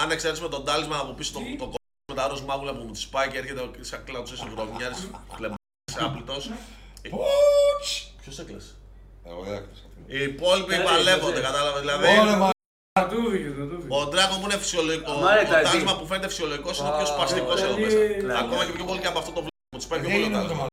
αν εξαιρέσουμε τον τάλισμα από πίσω τον το κο... με τα ροζ μάγουλα που μου τη πάει και έρχεται σαν κλατσέ ο βρωμιάρης, κλεμπάρης, ε, Πούτς! Ποιος έκλασε. Εγώ δεν έκτωσα. Οι υπόλοιποι παλεύονται, κατάλαβες δηλαδή. Ο Ντράκο μου είναι φυσιολογικό. Το Ο τάλισμα που φαίνεται φυσιολογικός είναι ο πιο σπαστικός εδώ μέσα. Ακόμα και πιο πολύ και από αυτό το βλέπω. Μου τη πάει πιο πολύ ο τάλισμα.